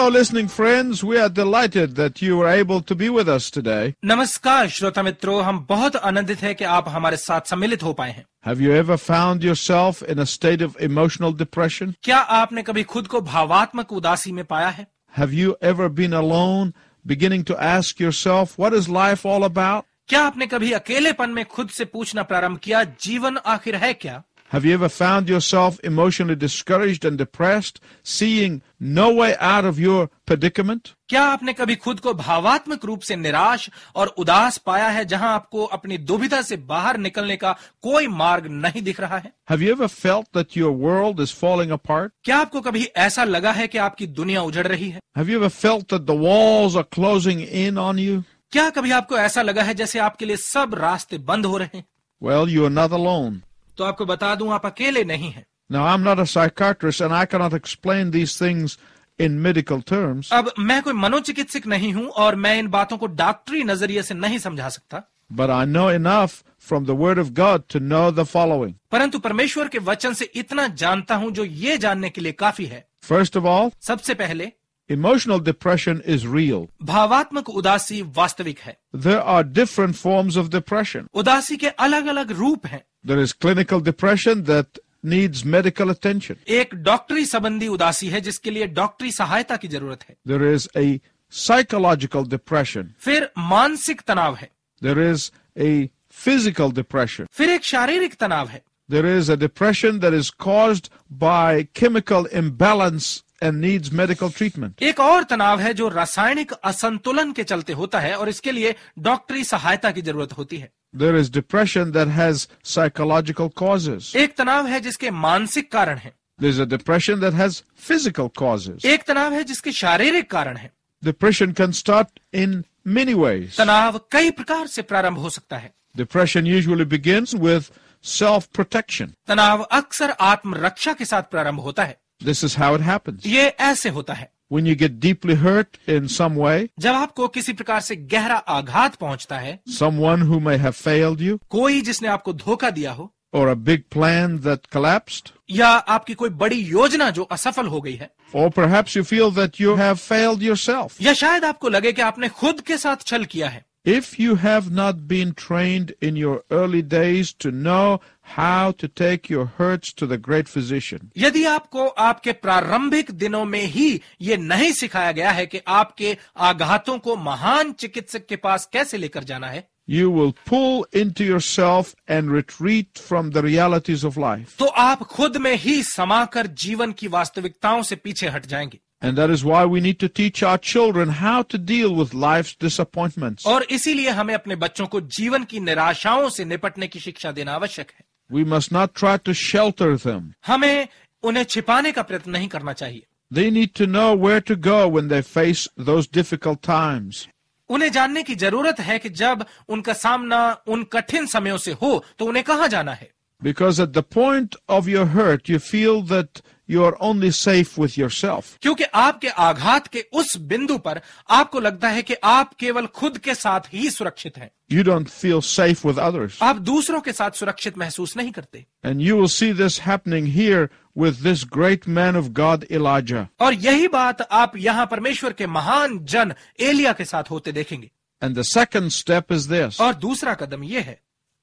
Hello, listening friends. We are delighted that you were able to be with us today. नमस्कार श्रोता मित्रों हम बहुत आनंदित हैं कि आप हमारे साथ सम्मिलित हो पाए हैं Have you ever found yourself in a state of emotional depression? क्या आपने कभी खुद को भावात्मक उदासी में पाया है Have you ever been alone, beginning to ask yourself, what is life all about? क्या आपने कभी अकेलेपन में खुद से पूछना प्रारंभ किया जीवन आखिर है क्या Have you ever found yourself emotionally discouraged and depressed, seeing no way out of your predicament? क्या आपने कभी खुद को भावात्मक रूप से निराश और उदास पाया है जहां आपको अपनी दुविधा से बाहर निकलने का कोई मार्ग नहीं दिख रहा है Have you ever felt that your world is falling apart? क्या आपको कभी ऐसा लगा है कि आपकी दुनिया उजड़ रही है Have you ever felt that the walls are closing in on you? क्या कभी आपको ऐसा लगा है जैसे आपके लिए सब रास्ते बंद हो रहे हैं Well, you are not alone. तो आपको बता दूँ आप अकेले नहीं हैं Now, I'm not a psychiatrist and I cannot explain these things in medical terms, अब मैं कोई मनोचिकित्सक नहीं हूँ और मैं इन बातों को डॉक्टरी नज़रिए से नहीं समझा सकता but I know enough from the Word of God to know the following. परंतु परमेश्वर के वचन से इतना जानता हूँ जो ये जानने के लिए काफ़ी है First of all, सबसे पहले emotional depression is real. भावात्मक उदासी वास्तविक है There are different forms of depression. उदासी के अलग अलग रूप हैं There is clinical depression that needs medical attention. एक डॉक्टरी संबंधी उदासी है जिसके लिए डॉक्टरी सहायता की जरूरत है There is a psychological depression. फिर मानसिक तनाव है There is a physical depression. फिर एक शारीरिक तनाव है There is a depression that is caused by chemical imbalance and needs medical treatment. एक और तनाव है जो रासायनिक असंतुलन के चलते होता है और इसके लिए डॉक्टरी सहायता की ज़रूरत होती है There is depression that has psychological causes. एक तनाव है जिसके मानसिक कारण है There's a depression that has physical causes. एक तनाव है जिसके शारीरिक कारण है Depression can start in many ways. तनाव कई प्रकार से प्रारंभ हो सकता है Depression usually begins with self protection. तनाव अक्सर आत्मरक्षा के साथ प्रारंभ होता है This is how it happens. ये ऐसे होता है When you get deeply hurt in some way, जब आपको किसी प्रकार से गहरा आघात पहुंचता है someone who may have failed you, कोई जिसने आपको धोखा दिया हो or a big plan that collapsed, या आपकी कोई बड़ी योजना जो असफल हो गई है or perhaps you feel that you have failed yourself. या शायद आपको लगे कि आपने खुद के साथ छल किया है If you have not been trained in your early days to know how to take your hurts to the great physician, यदि आपको आपके प्रारंभिक दिनों में ही ये नहीं सिखाया गया है कि आपके आघातों को महान चिकित्सक के पास कैसे लेकर जाना है you will pull into yourself and retreat from the realities of life. तो आप खुद में ही समाकर जीवन की वास्तविकताओं से पीछे हट जाएँगे And that is why we need to teach our children how to deal with life's disappointments. और इसीलिए हमें अपने बच्चों को जीवन की निराशाओं से निपटने की शिक्षा देना आवश्यक है We must not try to shelter them. हमें उन्हें छिपाने का प्रयत्न नहीं करना चाहिए They need to know where to go when they face those difficult times. उन्हें जानने की जरूरत है कि जब उनका सामना उन कठिन समयों से हो तो उन्हें कहाँ जाना है Because at the point of your hurt, you feel that you are only safe with yourself क्योंकि आपके आघात के उस बिंदु पर आपको लगता है कि आप केवल खुद के साथ ही सुरक्षित हैं। You don't feel safe with others आप दूसरों के साथ सुरक्षित महसूस नहीं करते। And you see this happening here with this great man of God Elijah और यही बात आप यहाँ परमेश्वर के महान जन एलिया के साथ होते देखेंगे। And the second step is this और दूसरा कदम ये है।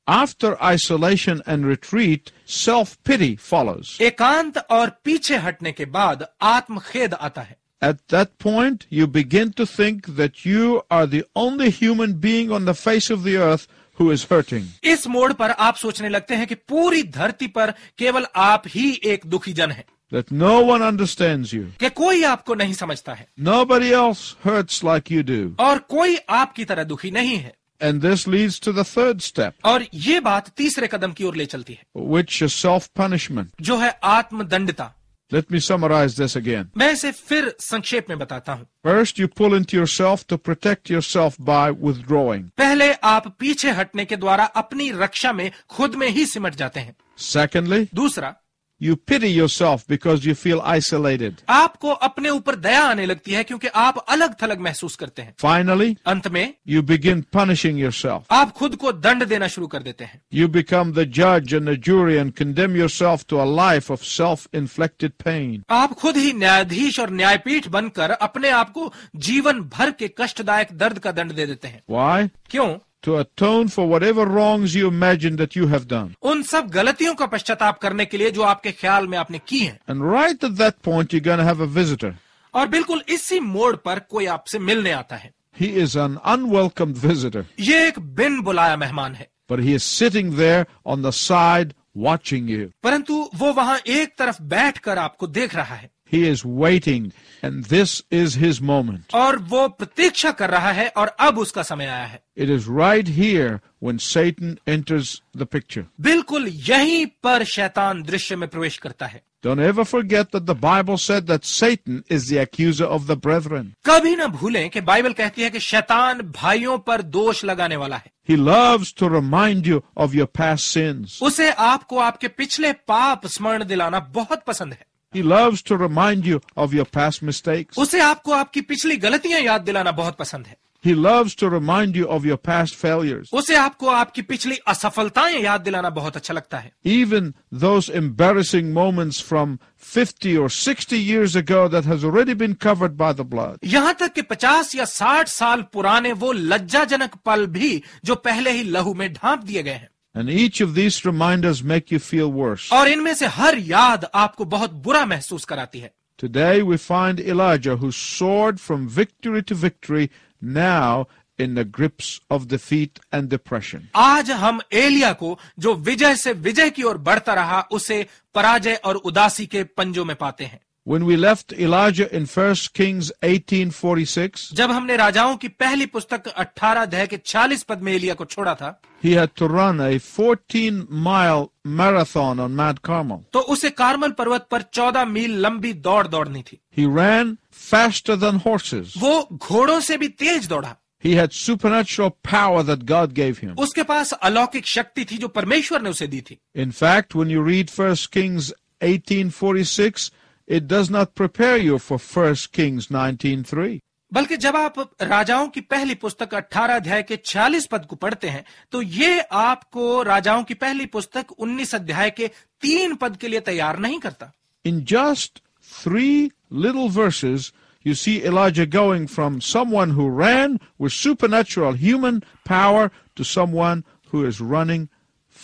After isolation and retreat, self-pity follows. एकांत और पीछे हटने के बाद आत्मखेद आता है At that point, you begin to think that you are the only human being on the face of the earth who is hurting. इस मोड़ पर आप सोचने लगते हैं कि पूरी धरती पर केवल आप ही एक दुखी जन है That no one understands you. कि कोई आपको नहीं समझता है Nobody else hurts like you do. और कोई आपकी तरह दुखी नहीं है And this leads to the third step, और ये बात तीसरे कदम की ओर ले चलती है which is self-punishment. जो है आत्मदंडता Let me summarize this again. मैं इसे फिर संक्षेप में बताता हूँ First, you pull into yourself to protect yourself by withdrawing. पहले आप पीछे हटने के द्वारा अपनी रक्षा में खुद में ही सिमट जाते हैं Secondly, दूसरा you pity yourself because you feel isolated. आपको अपने ऊपर दया आने लगती है क्योंकि आप अलग थलग महसूस करते हैं Finally, अंत में you begin punishing yourself. आप खुद को दंड देना शुरू कर देते हैं You become the judge and the jury and condemn yourself to a life of self-inflicted pain. आप खुद ही न्यायाधीश और न्यायपीठ बनकर अपने आप को जीवन भर के कष्टदायक दर्द का दंड दे देते हैं Why? क्यों to atone for whatever wrong you imagine that you have done उन सब गलतियों का पश्चाताप करने के लिए जो आपके ख्याल में आपने की है। And right at that point you can have a visitor और बिल्कुल इसी मोड़ पर कोई आपसे मिलने आता है। He is an unwelcome visitor ये एक बिन बुलाया मेहमान है। पर he is sitting there on the side watching you परंतु वो वहाँ एक तरफ़ बैठ कर आपको देख रहा है। He is waiting, and this is his moment. और वो प्रतीक्षा कर रहा है और अब उसका समय आया है It is right here when Satan enters the picture. बिल्कुल यहीं पर शैतान दृश्य में प्रवेश करता है Don't ever forget that the Bible said that Satan is the accuser of the brethren. कभी ना भूलें कि बाइबल कहती है कि शैतान भाइयों पर दोष लगाने वाला है He loves to remind you of your past sins. उसे आपको आपके पिछले पाप स्मरण दिलाना बहुत पसंद है He loves to remind you of your past mistakes. उसे आपको आपकी पिछली गलतियाँ याद दिलाना बहुत पसंद है He loves to remind you of your past failures. उसे आपको आपकी पिछली असफलताएँ याद दिलाना बहुत अच्छा लगता है Even those embarrassing moments from 50 or 60 years ago that has already been covered by the blood. यहाँ तक कि 50 या 60 साल पुराने वो लज्जाजनक पल भी जो पहले ही लहू में ढांप दिए गए हैं And each of these reminders make you feel worse. और इनमें से हर याद आपको बहुत बुरा महसूस कराती है Today we find Elijah who soared from victory to victory now in the grips of defeat and depression. आज हम एलिया को जो विजय से विजय की ओर बढ़ता रहा उसे पराजय और उदासी के पंजों में पाते हैं When we left Elijah in 1 Kings 1846, जब हमने राजाओं की पहली पुस्तक 18 अध्याय के 40 पद में एलिया को छोड़ा था he had to run a 14 mile marathon on Mount Carmel. तो उसे कार्मल पर्वत पर 14 मील लंबी दौड़ दौड़नी थी He ran faster than horses. वो घोड़ों से भी तेज दौड़ा He had supernatural power that God gave him. उसके पास अलौकिक शक्ति थी जो परमेश्वर ने उसे दी थी In fact, when you read 1 Kings 1846, it does not prepare you for 1 Kings 19:3. बल्कि जब आप राजाओं की पहली पुस्तक 18 अध्याय के 40 पद को पढ़ते हैं तो ये आपको राजाओं की पहली पुस्तक 19 अध्याय के तीन पद के लिए तैयार नहीं करता In just three little verses, you see Elijah going from someone who ran with supernatural human power to someone who is running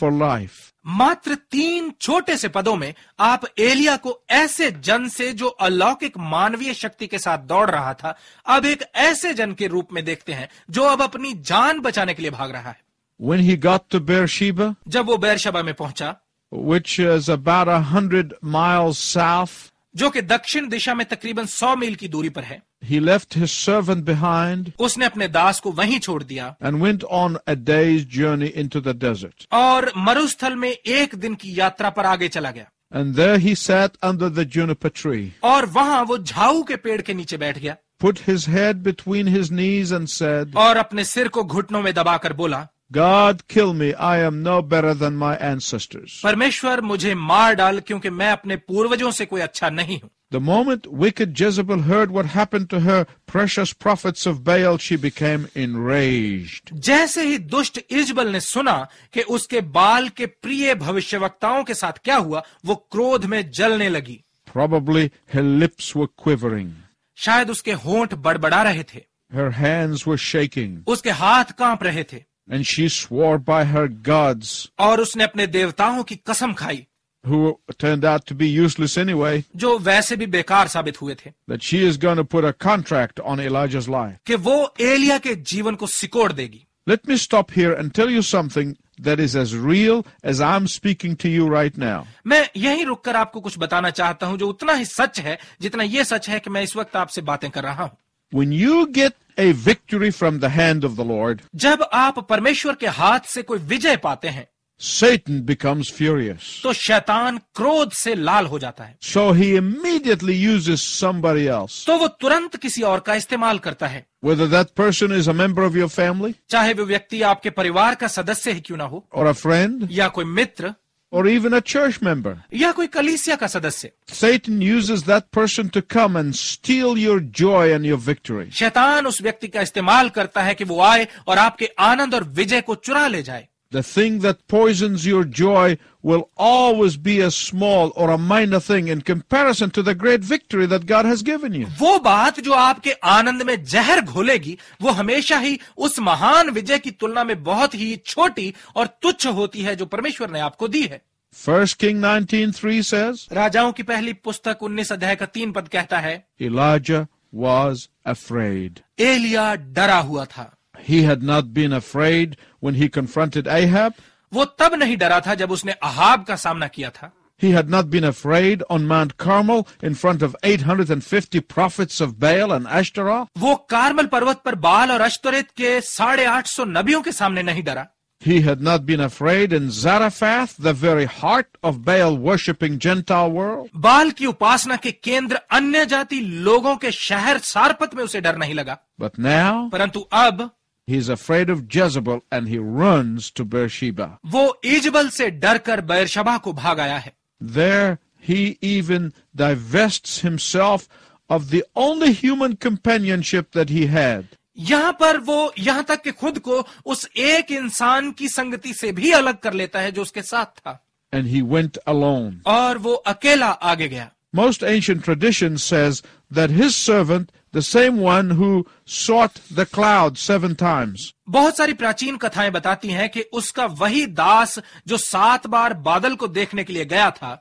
for life. मात्र तीन छोटे से पदों में आप एलिया को ऐसे जन से जो अलौकिक मानवीय शक्ति के साथ दौड़ रहा था अब एक ऐसे जन के रूप में देखते हैं जो अब अपनी जान बचाने के लिए भाग रहा है When he got to Beersheba, जब वो बैरशबा में पहुँचा which is about a hundred miles south, जो कि दक्षिण दिशा में तकरीबन 100 मील की दूरी पर है he left his servant behind उसने अपने दास को वहीं छोड़ दिया and went on a day's journey into the desert. और मरुस्थल में एक दिन की यात्रा पर आगे चला गया And there he sat under the juniper tree, और वहाँ वो झाऊ के पेड़ के नीचे बैठ गया put his head between his knees, and said, और अपने सिर को घुटनों में दबाकर बोला God, kill me. I am no better than my ancestors. परमेश्वर मुझे मार डाल क्योंकि मैं अपने पूर्वजों से कोई अच्छा नहीं हूँ The moment wicked Jezebel heard what happened to her precious prophets of Baal, she became enraged. जैसे ही दुष्ट इजबल ने सुना कि उसके बाल के प्रिय भविष्यवक्ताओं के साथ क्या हुआ वो क्रोध में जलने लगी Probably her lips were quivering. शायद उसके होंठ बड़बड़ा रहे थे Her hands were shaking. उसके हाथ काँप रहे थे And she swore by her gods, और उसने अपने देवताओं की कसम खाई who turned out to be useless anyway, जो वैसे भी बेकार साबित हुए थे that she is going to put a contract on Elijah's life. कि वो एलिया के जीवन को सिकोड़ देगी Let me stop here and tell you something that is as real as I'm speaking to you right now. मैं यहीं रुककर आपको कुछ बताना चाहता हूं जो उतना ही सच है जितना ये सच है कि मैं इस वक्त आपसे बातें कर रहा हूं When you get a victory from the hand of the Lord, जब आप परमेश्वर के हाथ से कोई विजय पाते हैं Satan becomes furious. तो शैतान क्रोध से लाल हो जाता है So he immediately uses somebody else. तो वो तुरंत किसी और का इस्तेमाल करता है Whether that person is a member of your family, चाहे वो व्यक्ति आपके परिवार का सदस्य ही क्यों ना हो or a friend, या कोई मित्र or even a church member. या कोई कलीसिया का सदस्य Satan uses that person to come and steal your joy and your victory. शैतान उस व्यक्ति का इस्तेमाल करता है कि वो आए और आपके आनंद और विजय को चुरा ले जाए The thing that poisons your joy will always be a small or a minor thing in comparison to the great victory that God has given you. वो बात जो आपके आनंद में जहर घोलेगी वो हमेशा ही उस महान विजय की तुलना में बहुत ही छोटी और तुच्छ होती है जो परमेश्वर ने आपको दी है 1 King 19:3 says, राजाओं की पहली पुस्तक उन्नीस अध्याय का तीन पद कहता है Elijah was afraid. एलिया डरा हुआ था He had not been afraid when he confronted Ahab. वो तब नहीं डरा था जब उसने अहाब का सामना किया था He had not been afraid on Mount Carmel in front of 850 prophets of Baal and Ashtaroth. वो कार्मल पर्वत पर बाल और अश्तोरेत के साढ़े आठ सौ नबियों के सामने नहीं डरा He had not been afraid in Zarephath, the very heart of Baal worshipping Gentile world. बाल की उपासना के केंद्र अन्य जाति लोगों के शहर सारपत में उसे डर नहीं लगा But now परंतु अब he's afraid of Jezebel and he runs to Beersheba. वो ईजबल से डर कर बैरशबा को भाग आया है There he even divests himself of the only human companionship that he had. यहाँ पर वो यहाँ तक कि खुद को उस एक इंसान की संगति से भी अलग कर लेता है जो उसके साथ था And he went alone. और वो अकेला आगे गया Most ancient tradition says that his servant, the same one who sought the cloud seven times, बहुत सारी प्राचीन कथाएं बताती हैं कि उसका वही दास जो सात बार बादल को देखने के लिए गया था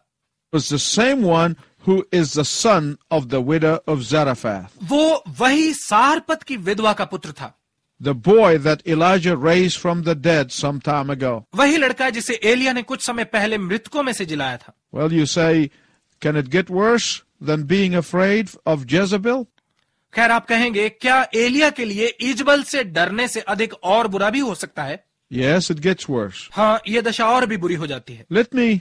was the same one who is the son of the widow of Zarephath. वो वही सारपत की विधवा का पुत्र था The boy that Elijah raised from the dead some time ago. वही लड़का जिसे एलिया ने कुछ समय पहले मृतकों में से जिलाया था Well, you say, can it get worse than being afraid of Jezebel? खैर आप कहेंगे क्या एलिया के लिए इजबल से डरने से अधिक और बुरा भी हो सकता है Yes, it gets worse. हाँ ये दशा और भी बुरी हो जाती है Let me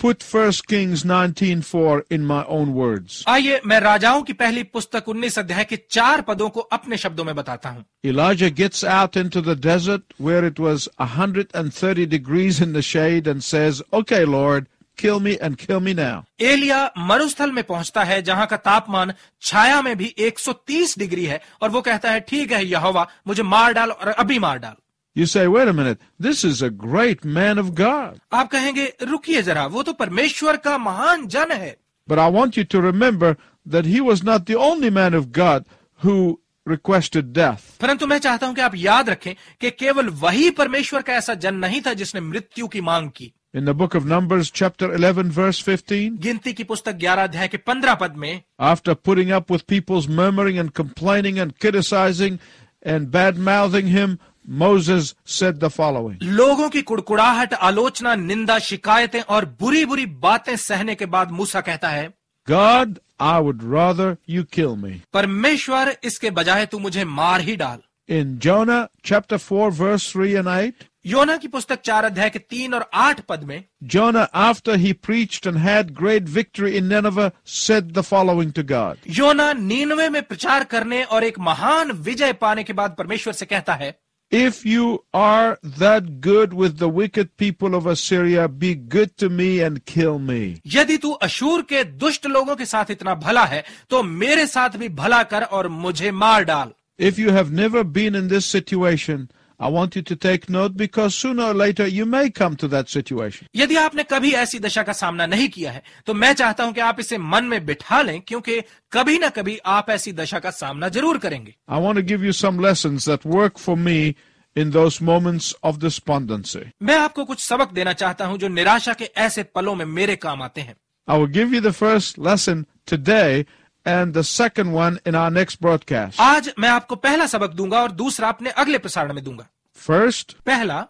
put 1 Kings 19:4 in my own words. आइए मैं राजाओं की पहली पुस्तक उन्नीस अध्याय के चार पदों को अपने शब्दों में बताता हूं Elijah gets out into the desert where it was 130 degrees in the shade and says, Okay, Lord, kill me and kill me now. Elia मरुस्थल में पहुँचता है जहाँ का तापमान छाया में भी 130 डिग्री है और वो कहता है ठीक है यहोवा मुझे मार डाल और अभी मार डाल You say, wait a minute, this is a great man of God. आप कहेंगे रुकिए जरा वो तो परमेश्वर का महान जन है But I want you to remember that he was not the only man of God who requested death. परंतु मैं चाहता हूँ कि आप याद रखें कि केवल वही परमेश्वर का ऐसा जन नहीं था जिसने मृत्यु की मांग की In the book of Numbers, chapter 11, verse 15, गिनती की पुस्तक 11 अध्याय के 15 पद में after putting up with people's murmuring and complaining and criticizing and bad mouthing him, Moses said the following लोगों की कुड़कुड़ाहट आलोचना निंदा शिकायतें और बुरी बुरी बातें सहने के बाद मूसा कहता है God, I would rather you kill me. परमेश्वर इसके बजाय तू मुझे मार ही डाल In Jonah chapter 4, verse 3 and 8, योना की पुस्तक चार अध्याय के तीन और आठ पद में योना after he preached and had great victory in Nineveh said the following to God Jonah नीनवे में प्रचार करने और एक महान विजय पाने के बाद परमेश्वर से कहता है if you are that good with the wicked people of Assyria be good to me and kill me यदि तू अशूर के दुष्ट लोगों के साथ इतना भला है तो मेरे साथ भी भला कर और मुझे मार डाल। If you have never been in this situation I want you to take note because sooner or later you may come to that situation. यदि आपने कभी ऐसी दशा का सामना नहीं किया है तो मैं चाहता हूं कि आप इसे मन में बिठा लें क्योंकि कभी ना कभी आप ऐसी दशा का सामना जरूर करेंगे I want to give you some lessons that work for me in those moments of despondency. मैं आपको कुछ सबक देना चाहता हूं जो निराशा के ऐसे पलों में मेरे काम आते हैं I will give you the first lesson today and the second one in our next broadcast. आज मैं आपको पहला सबक दूंगा और दूसरा अपने अगले प्रसारण में दूंगा First, पहला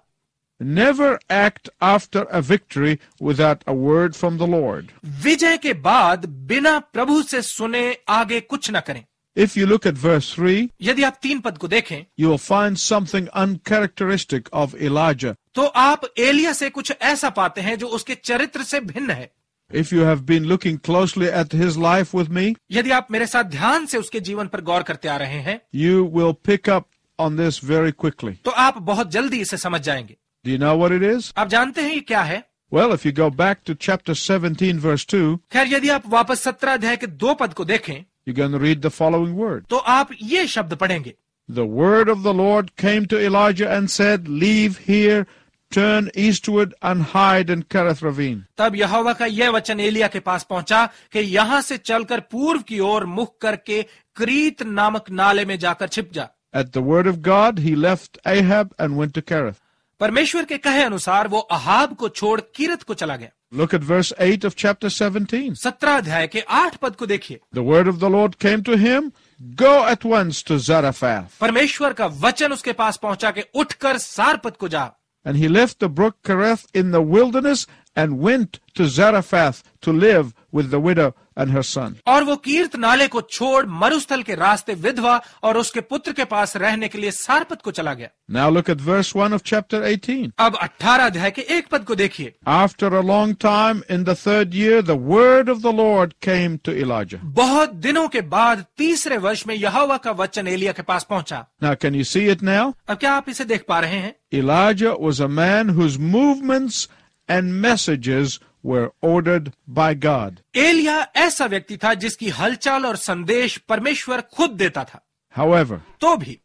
never act after a victory without a word from the Lord. विजय के बाद बिना प्रभु से सुने आगे कुछ न करें If you look at verse 3, यदि आप तीन पद को देखें you will find something uncharacteristic of Elijah. तो आप एलिया से कुछ ऐसा पाते हैं जो उसके चरित्र से भिन्न है If you have been looking closely at his life with me, यदि आप मेरे साथ ध्यान से उसके जीवन पर गौर करते आ रहे हैं you will pick up on this very quickly. तो आप बहुत जल्दी इसे समझ जाएंगे Do you know what it is? आप जानते हैं ये क्या है Well, if you go back to chapter 17, verse 2, खैर यदि आप वापस सत्रह अध्याय के दो पद को देखें you're going to read the following word. तो आप ये शब्द पढ़ेंगे The word of the Lord came to Elijah and said, Leave here, turn eastward, and hide in Kereth ravine. तब यहोवा का यह वचन एलिया के पास पहुँचा कि यहाँ से चलकर पूर्व की ओर मुख करके क्रीत नामक नाले में जाकर छिप जा At the word of God, he left Ahab and went to Kereth. परमेश्वर के कहे अनुसार वो अहाब को छोड़ किरत को चला गया Look at verse 8 of chapter 17. सत्रह अध्याय के आठ पद को देखिए The word of the Lord came to him, Go at once to Zarephath. परमेश्वर का वचन उसके पास पहुँचा के उठकर सारपत को जा And he left the brook Kerith in the wilderness and went to Zarephath to live with the widow and her son. और वो कीर्त नाले को छोड़ मरुस्थल के रास्ते विधवा और उसके पुत्र के पास रहने के लिए सारपत को चला गया Now look at verse 1 of chapter 18. अब अठारह अध्याय के एक पद को देखिए After a long time, in the third year, the word of the Lord came to Elijah. बहुत दिनों के बाद तीसरे वर्ष में यहोवा का वचन एलिया के पास पहुंचा Now, can you see it now? अब क्या आप इसे देख पा रहे हैं Elijah was a man whose movements and messages were ordered by God. Elia ऐसा व्यक्ति था जिसकी हलचल और संदेश परमेश्वर खुद देता था However, तो भी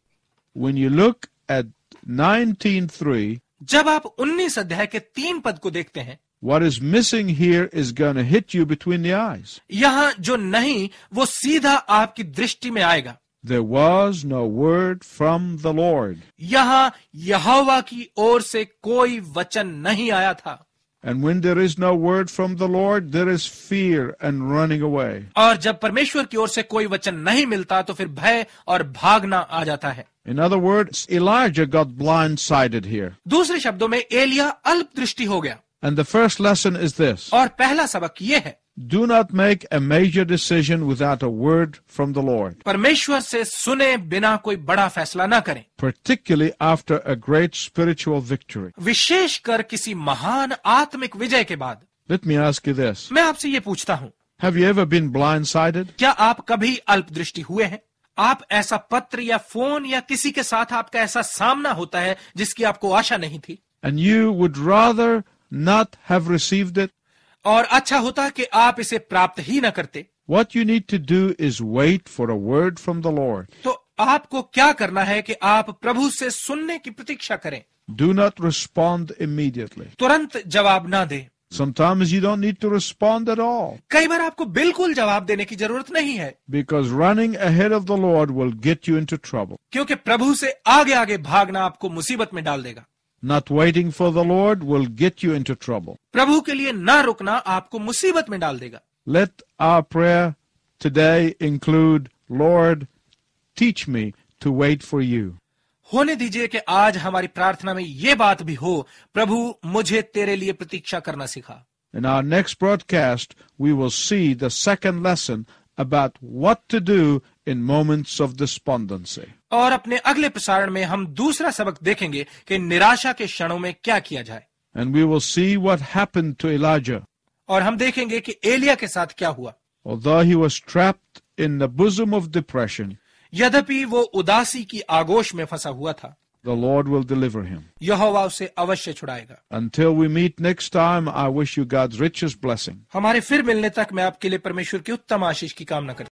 when you look at 19.3, जब आप 19 अध्याय के तीन पद को देखते हैं what is missing here is going to hit you between the eyes. यहाँ जो नहीं वो सीधा आपकी दृष्टि में आएगा There was no word from the Lord. यहाँ यहोवा की ओर से कोई वचन नहीं आया था And when there is no word from the Lord, there is fear and running away. और जब परमेश्वर की ओर से कोई वचन नहीं मिलता तो फिर भय और भागना आ जाता है In other words, Elijah got blindsided here. दूसरे शब्दों में एलिया अल्प दृष्टि हो गया And the first lesson is this और पहला सबक ये है Do not make a major decision without a word from the Lord, परमेश्वर से सुने बिना कोई बड़ा फैसला ना करें particularly after a great spiritual victory. विशेष कर किसी महान आत्मिक विजय के बाद Let me ask you this मैं आपसे ये पूछता हूँ Have you ever been blindsided? क्या आप कभी अल्प दृष्टि हुए हैं आप ऐसा पत्र या फोन या किसी के साथ आपका ऐसा सामना होता है जिसकी आपको आशा नहीं थी And you would rather not have received it? और अच्छा होता कि आप इसे प्राप्त ही न करते What you need to do is wait for a word from the Lord. तो आपको क्या करना है कि आप प्रभु से सुनने की प्रतीक्षा करें Do not respond immediately. तुरंत जवाब ना दें Sometimes you don't need to respond at all कई बार आपको बिल्कुल जवाब देने की ज़रूरत नहीं है because running ahead of the Lord will get you into trouble. क्योंकि प्रभु से आगे आगे भागना आपको मुसीबत में डाल देगा Not waiting for the Lord will get you into trouble. प्रभु के लिए ना रुकना आपको मुसीबत में डाल देगा Let our prayer today include, Lord, teach me to wait for you. होने दीजिए कि आज हमारी प्रार्थना में ये बात भी हो प्रभु मुझे तेरे लिए प्रतीक्षा करना सिखा In our next broadcast, we will see the second lesson about what to do in moments of despondency. और अपने अगले प्रसारण में हम दूसरा सबक देखेंगे कि निराशा के क्षणों में क्या किया जाए। And we will see what to Elijah और हम देखेंगे की एलिया के साथ क्या हुआ। Although यद्यपि वो उदासी की आगोश में फंसा हुआ था The Lord will deliver him. यहोवा उसे अवश्य छुड़ाएगा। Until we meet next time, I wish you God's richest blessing. हमारे फिर मिलने तक मैं आपके लिए परमेश्वर की उत्तम आशीष की कामना करता